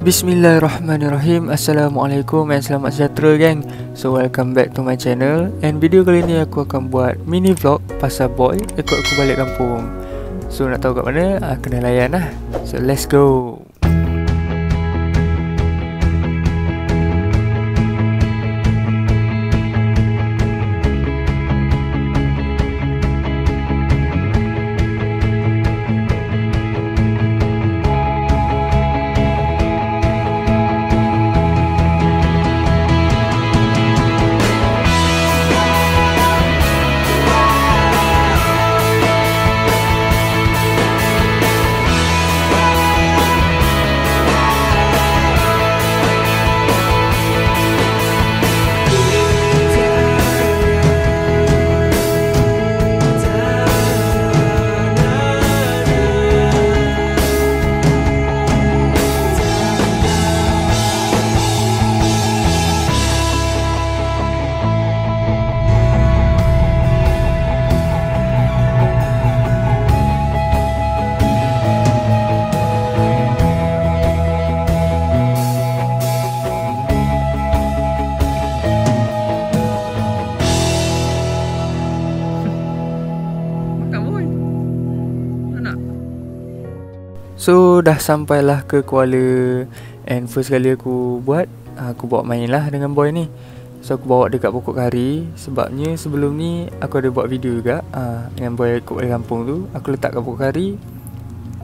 Bismillahirrahmanirrahim. Assalamualaikum and selamat sejahtera geng. So welcome back to my channel. And video kali ni aku akan buat mini vlog pasal boy ikut aku balik kampung. So nak tahu kat mana? Ah, kena layan lah. So let's go So dah sampailah ke Kuala And first kali aku buat Aku bawa main lah dengan boy ni. So aku bawa dekat pokok kari. Sebabnya sebelum ni Aku ada buat video juga uh, Dengan boy ikut balik kampung tu. Aku letak kat pokok kari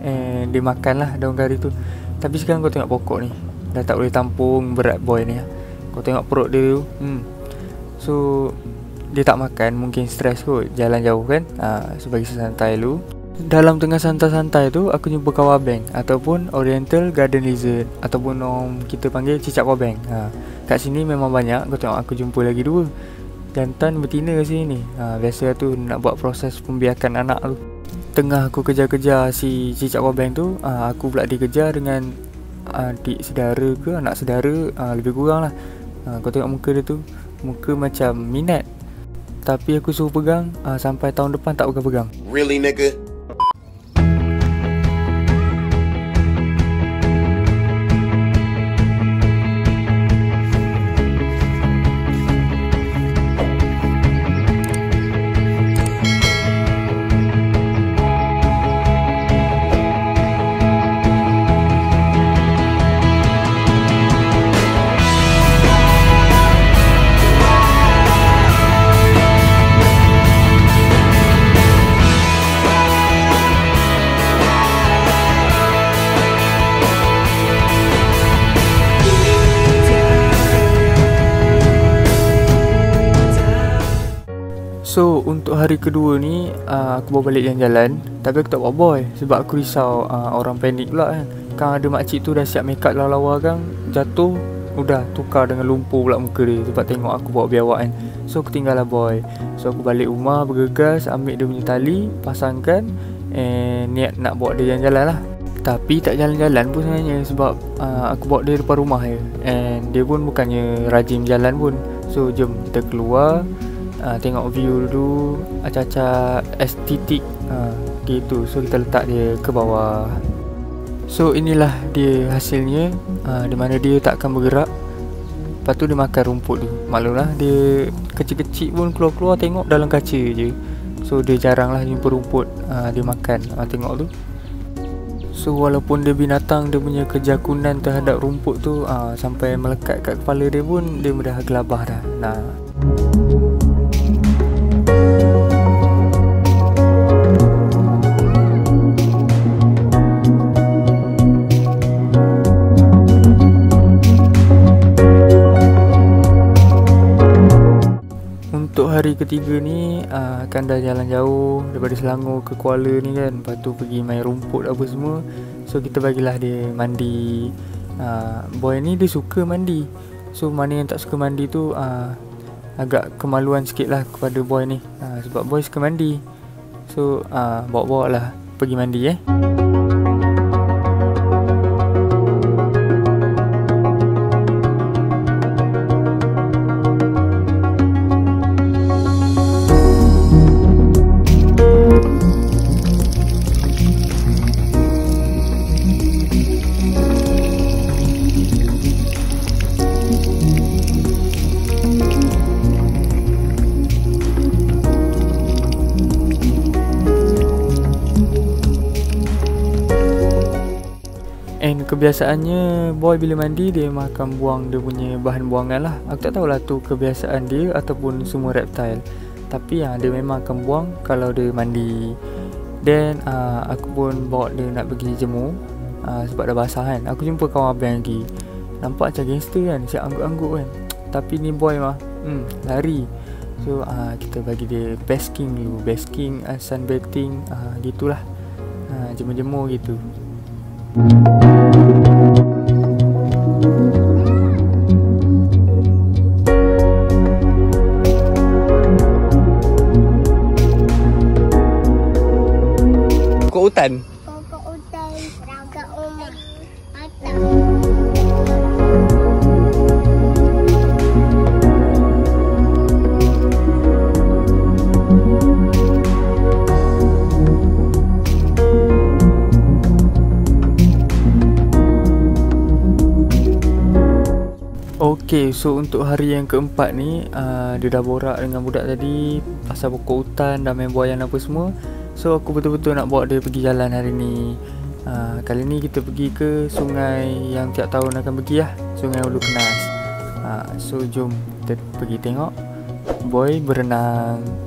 And dia makan lah daun kari tu. Tapi sekarang kau tengok pokok ni Dah tak boleh tampung berat boy ni Kau tengok perut dia tu hmm. So Dia tak makan Mungkin stres kot Jalan jauh kan? Uh, So bagi sesantai dulu dalam tengah santai-santai tu Aku jumpa kawabeng Ataupun Oriental Garden Lizard Ataupun orang kita panggil cicak kawabeng ha. Kat sini memang banyak. Kau tengok aku jumpa lagi dua. Jantan betina kat sini ni. Ha, Biasa tu nak buat proses pembiakan anak tu. Tengah aku kejar-kejar si cicak kawabeng tu ha, Aku pula dikejar dengan Adik sedara ke anak sedara ha, Lebih kurang lah. Ha, Kau tengok muka dia tu Muka macam minat. Tapi aku suruh pegang ha, Sampai tahun depan tak pegang-pegang Really, nigga? Hari kedua ni uh, Aku bawa balik jalan-jalan Tapi aku tak bawa boy Sebab aku risau uh, orang panik pula kan. Kan ada makcik tu dah siap make up lawa-lawa kan. Jatuh Udah tukar dengan lumpur pula muka dia Sebab tengok aku bawa biawak kan. So aku tinggal lah boy. So aku balik rumah bergegas Ambil dia punya tali Pasangkan And niat nak bawa dia jalan-jalan lah. Tapi tak jalan-jalan pun sebenarnya Sebab uh, aku bawa dia depan rumah je And dia pun bukannya rajin jalan pun. So jom kita keluar uh, tengok view dulu acah-acah estetik. Uh, gitu so kita letak dia ke bawah. So inilah dia hasilnya. Uh, di mana dia tak akan bergerak. Lepas tu dia makan rumput tu maklumlah dia kecil-kecil pun keluar-keluar tengok dalam kaca je. So dia jarang lah jumpa rumput. Uh, dia makan. Uh, tengok tu. So walaupun dia binatang dia punya kejakunan terhadap rumput tu uh, sampai melekat kat kepala dia pun dia dah gelabah dah. Nah. Hari ketiga ni uh, Akan dah jalan jauh Daripada Selangor ke Kuala ni kan. Lepas tu pergi main rumput apa semua. So kita bagilah dia mandi. Uh, Boy ni dia suka mandi. So mana yang tak suka mandi tu uh, Agak kemaluan sikit lah kepada boy ni. Uh, Sebab boy suka mandi. So uh, bawa-bawa lah pergi mandi eh kebiasaannya boy bila mandi dia makan buang dia punya bahan buangan lah. Aku tak tahulah tu kebiasaan dia ataupun semua reptile. Tapi uh, dia memang akan buang kalau dia mandi. Then uh, aku pun bawa dia nak pergi jemur. Uh, sebab dah basah kan. Aku jumpa kawan abang lagi. Nampak macam gangster kan siap angguk-angguk kan. Tapi ni boy mah hmm, lari. So uh, kita bagi dia basking dulu. Basking uh, sunbathing uh, gitulah. Uh, jemur-jemur gitu. Pokok hutan? Pokok hutan rumah Mata Okay, so untuk hari yang keempat ni uh, Dia dah borak dengan budak tadi Pasal pokok hutan dan main buayan apa semua So aku betul-betul nak bawa dia pergi jalan hari ni. Uh, Kali ni kita pergi ke sungai yang tiap tahun akan pergi lah Sungai Ulu Kenas. Uh, So jom kita pergi tengok. Boy berenang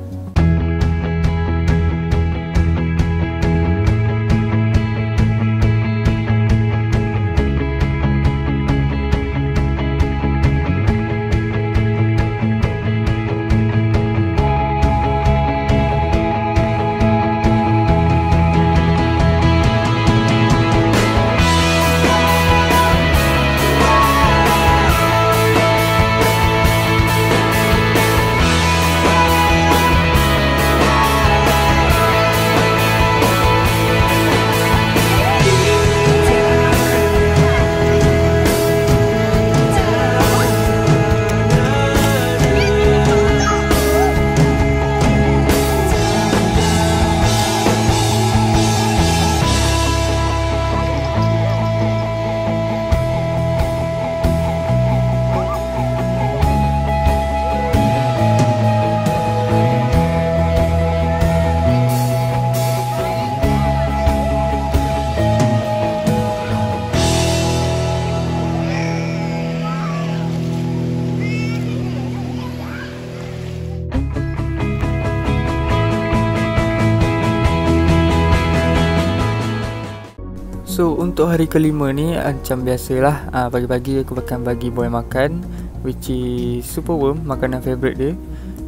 untuk hari kelima ni macam biasalah uh, Pagi-pagi aku akan bagi boy makan Which is super worm Makanan favourite dia.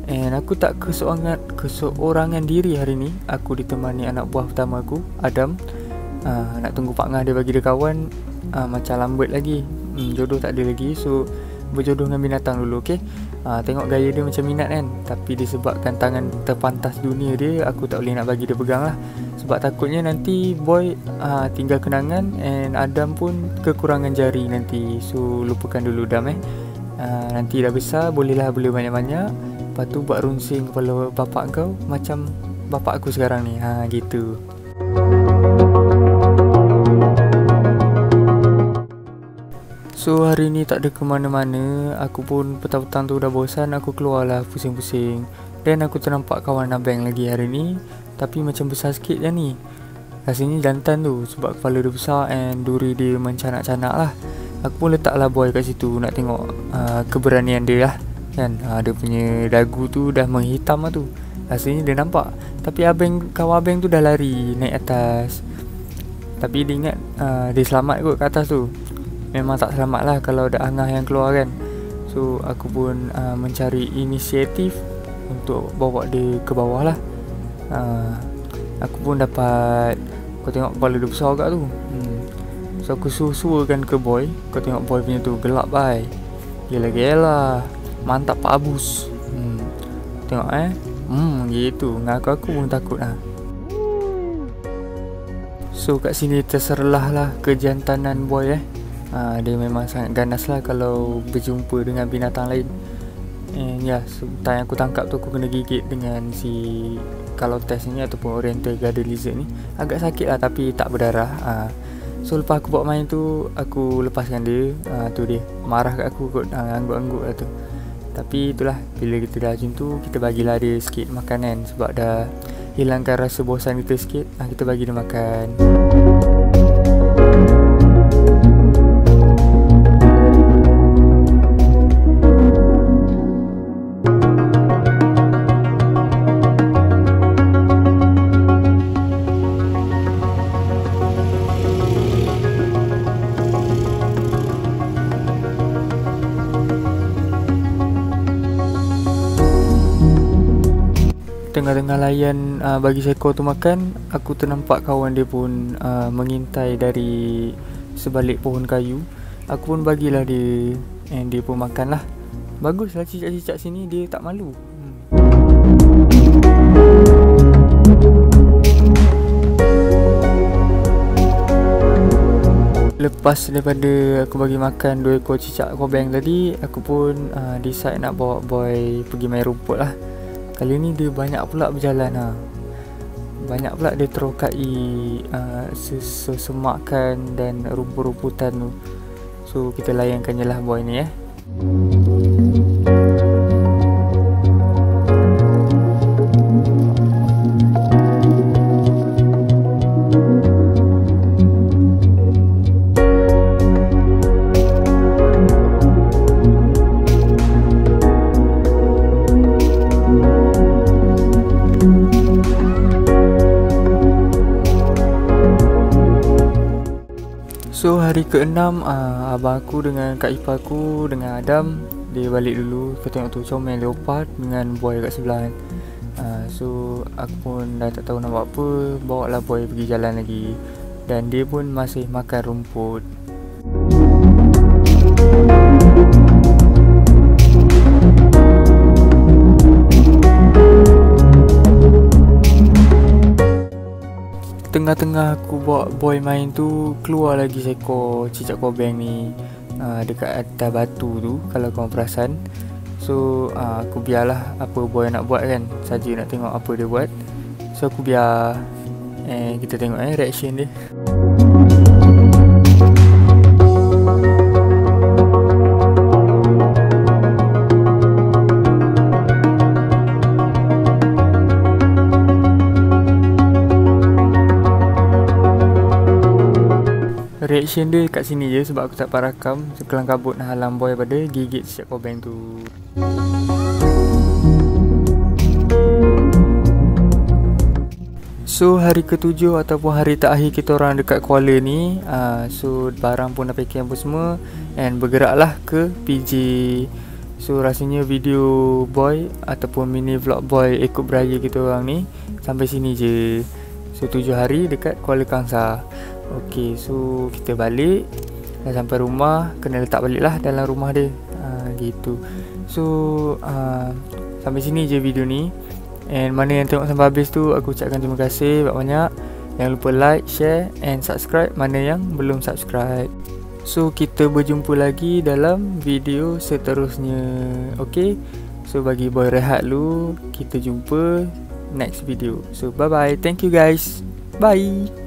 And aku tak keseorangan, keseorangan diri hari ni. Aku ditemani anak buah pertama aku Adam. Uh, Nak tunggu Pak Ngah dia bagi dia kawan uh, Macam lambat lagi. Hmm, Jodoh tak ada lagi So berjodoh dengan binatang dulu okay? Uh, Tengok gaya dia macam minat kan. Tapi disebabkan tangan terpantas dunia dia Aku tak boleh nak bagi dia pegang lah sebab takutnya nanti boy uh, tinggal kenangan and Adam pun kekurangan jari nanti. So lupakan dulu Adam eh. Uh, nanti dah besar bolehlah boleh banyak-banyak. Lepas tu buat runsing kepala bapak kau macam bapak aku sekarang ni. Ha gitu. So hari ni tak ada ke mana-mana Aku pun petang-petang tu dah bosan Aku keluarlah pusing-pusing Dan aku ternampak kawan abang lagi hari ni tapi macam besar sikit je ni. Rasanya jantan tu Sebab kepala dia besar And duri dia mencanak-canak lah. Aku pun letaklah boy kat situ Nak tengok uh, keberanian dia lah Kan? Uh, Dia punya dagu tu dah menghitam lah tu. Rasanya dia nampak. Tapi abang kawan abang tu dah lari Naik atas. Tapi dia ingat uh, Dia selamat kot kat atas tu. Memang tak selamat lah Kalau ada angah yang keluar kan? So aku pun uh, mencari inisiatif Untuk bawa dia ke bawah lah uh, Aku pun dapat Kau tengok kepala dia besar kat tu. Hmm. So aku suruh kan ke boy. Kau tengok boy punya tu gelap bai Gila-gila Mantap Pak Abus. Hmm. Tengok eh? Hmm gitu. Ngaku aku pun takut lah So kat sini terserlah lah kejantanan boy eh. Uh, Dia memang sangat ganas lah kalau berjumpa dengan binatang lain. And ya, yeah, so, yang aku tangkap tu aku kena gigit dengan si kalau test ni ataupun oriental garden lizard ni agak sakit lah tapi tak berdarah uh, so lepas aku buat main tu aku lepaskan dia uh, tu dia. Marah kat aku kot uh, angguk-angguk lah tu. Tapi itulah bila kita dah macam tu kita bagilah dia sikit makanan sebab dah hilangkan rasa bosan kita sikit uh, kita bagi dia makan tengah-tengah layan uh, bagi seekor tu makan Aku ternampak kawan dia pun uh, mengintai dari sebalik pohon kayu. Aku pun bagilah dia And dia pun makan lah. Baguslah cicak-cicak sini dia tak malu. Hmm. Lepas daripada aku bagi makan dua ekor cicak kobeng tadi Aku pun uh, decide nak bawa boy pergi main rumput lah Kali ni dia banyak pula berjalan ha. Banyak pula dia terokai uh, sesemakan dan rumput-rumputan tu So kita layankan je lah boy ni eh So hari ke-6 uh, Abang aku dengan Kak Ipar aku Dengan Adam Dia balik dulu. Kita tengok tu comel leopard Dengan boy kat sebelah. Kan uh, So aku pun dah tak tahu nak buat apa Bawa lah boy pergi jalan lagi. Dan dia pun masih makan rumput tengah-tengah aku bawa boy main tu keluar lagi seekor cicak kobeng ni uh, dekat atas batu tu kalau kau perasan. So uh, aku biarlah apa boy nak buat kan. Saja nak tengok apa dia buat. So aku biar. Eh kita tengok eh reaction dia reaction dia kat sini je sebab aku tak dapat rakam. Sekelang kabut nak halang boy pada gigit siap kobeng tu. So hari ketujuh ataupun hari terakhir kita orang dekat Kuala ni uh, So barang pun dah packing apa semua And bergeraklah ke PJ So rasanya video boy ataupun mini vlog boy ikut beraya kita orang ni Sampai sini je. So tujuh hari dekat Kuala Kangsa Okey, so kita balik. Dah sampai rumah Kena letak balik lah dalam rumah dia. Ha, Gitu. So uh, Sampai sini je video ni. And mana yang tengok sampai habis tu Aku ucapkan terima kasih banyak-banyak Jangan lupa like, share and subscribe Mana yang belum subscribe. So kita berjumpa lagi dalam video seterusnya. Okay So bagi boy rehat lu Kita jumpa next video. So bye bye Thank you guys. Bye